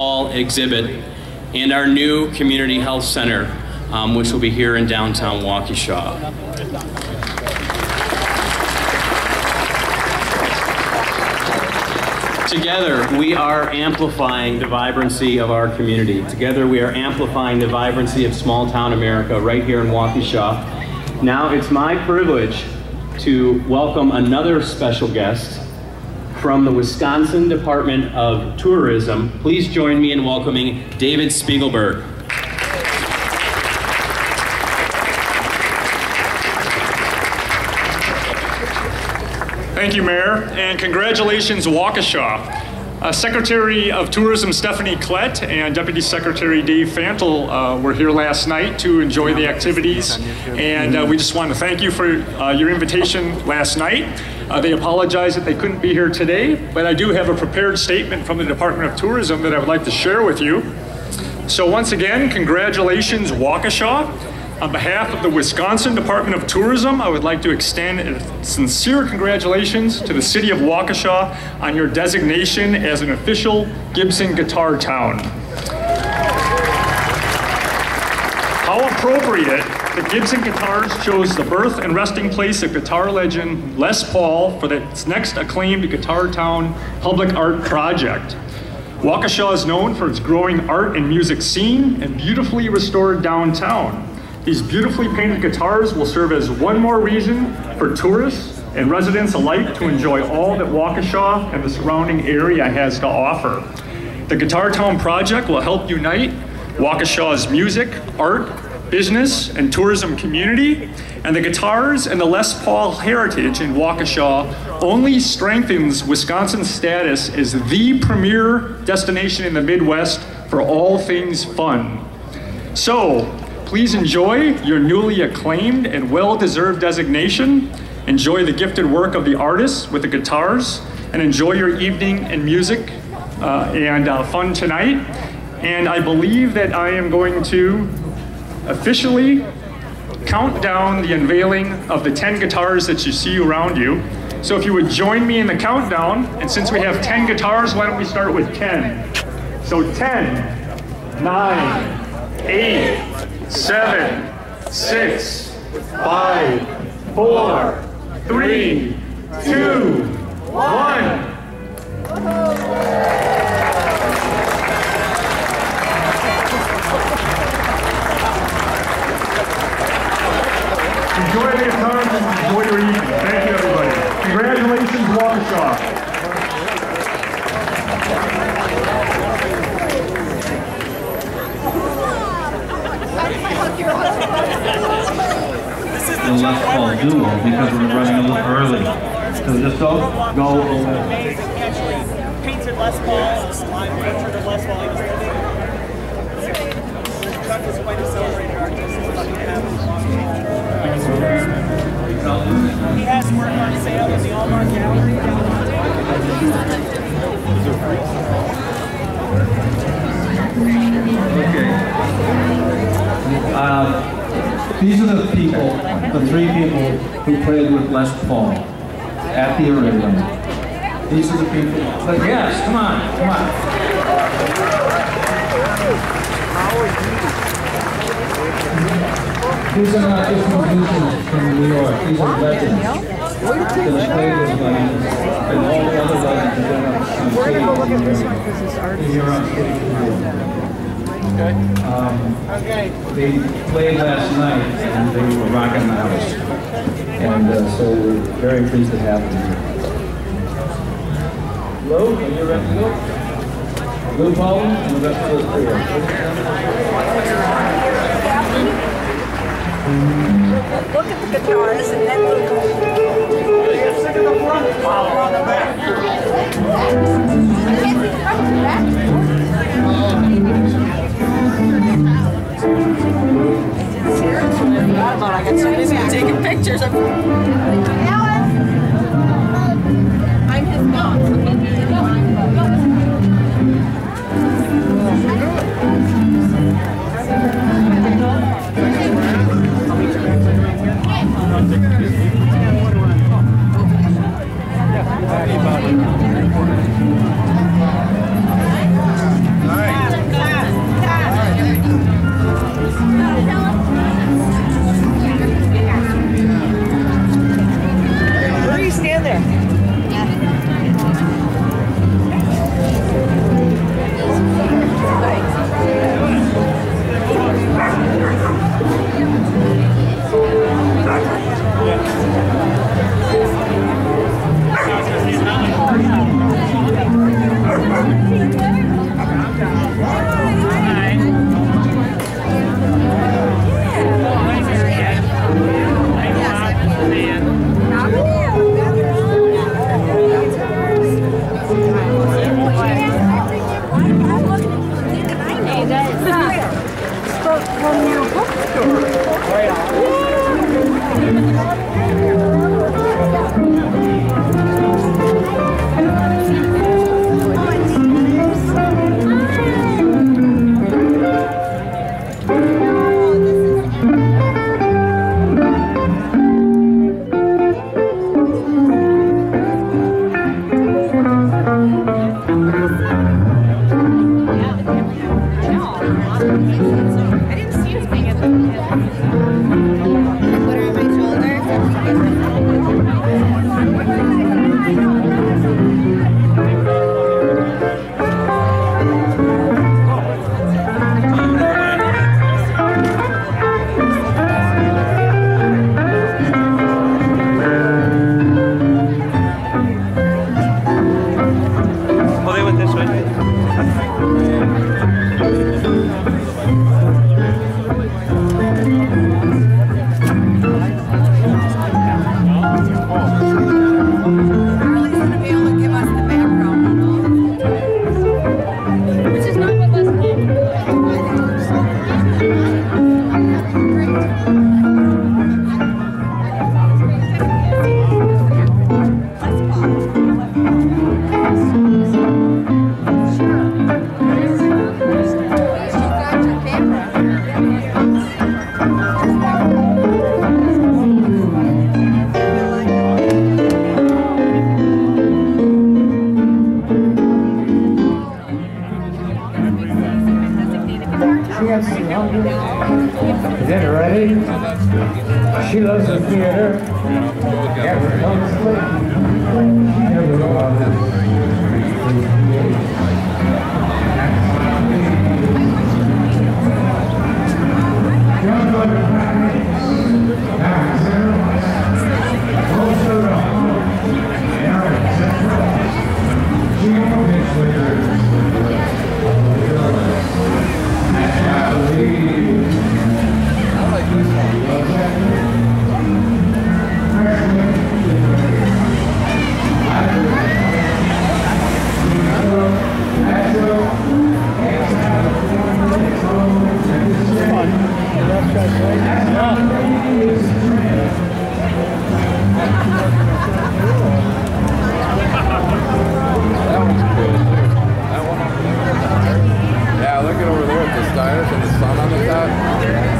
Hall exhibit and our new community health center, um, which will be here in downtown Waukesha. Together, we are amplifying the vibrancy of our community. Together, we are amplifying the vibrancy of small town America right here in Waukesha. Now, it's my privilege to welcome another special guest from the Wisconsin Department of Tourism. Please join me in welcoming David Spiegelberg. Thank you, Mayor, and congratulations, Waukesha. Uh, Secretary of Tourism Stephanie Klett and Deputy Secretary Dave Fantle uh, were here last night to enjoy the activities, and uh, we just want to thank you for uh, your invitation last night. Uh, they apologize that they couldn't be here today, but I do have a prepared statement from the Department of Tourism that I would like to share with you. So once again, congratulations, Waukesha. On behalf of the Wisconsin Department of Tourism, I would like to extend a sincere congratulations to the City of Waukesha on your designation as an official Gibson Guitar Town. How appropriate that Gibson Guitars chose the birth and resting place of guitar legend Les Paul for its next acclaimed Guitar Town public art project. Waukesha is known for its growing art and music scene and beautifully restored downtown. These beautifully painted guitars will serve as one more reason for tourists and residents alike to enjoy all that Waukesha and the surrounding area has to offer. The Guitar Town project will help unite Waukesha's music, art, business, and tourism community, and the guitars and the Les Paul heritage in Waukesha only strengthens Wisconsin's status as the premier destination in the Midwest for all things fun. So, Please enjoy your newly acclaimed and well-deserved designation. Enjoy the gifted work of the artists with the guitars, and enjoy your evening and music uh, and uh, fun tonight. And I believe that I am going to officially count down the unveiling of the 10 guitars that you see around you. So if you would join me in the countdown, and since we have 10 guitars, why don't we start with 10? So 10, 9, 8, seven, six, five, four, three, two, one. Enjoy the guitars and enjoy your evening. Thank you, everybody. Congratulations, Waukesha. the Les Paul Duo because we're running a little early. So just go away. Painted. Chuck is quite a celebrated artist. He has work on sale in the Allmark Gallery. Okay. Uh, these are the people, the three people who played with Les Paul at the Iridium. These are the people. But yes, come on, come on. These are not just musicians from New York. These are legends that have played with legends and all the other legends that are on stage. look at this one because this artist is on stage. Okay. Um, okay. They played last night and they were rocking the house. And uh, so we're very pleased to have them here. Lou, are you ready to go? Lou Pallo and the rest of the trio. Look at the guitars and then the front, follow on the back. I got so busy taking pictures Yes, Is it ready? She loves the theater. Never comes late. She never tires and the sun on the top.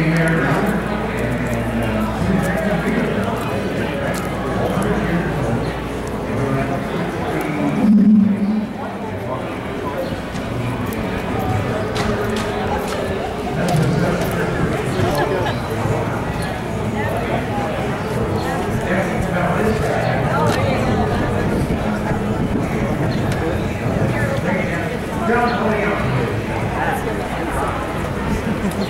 came here. All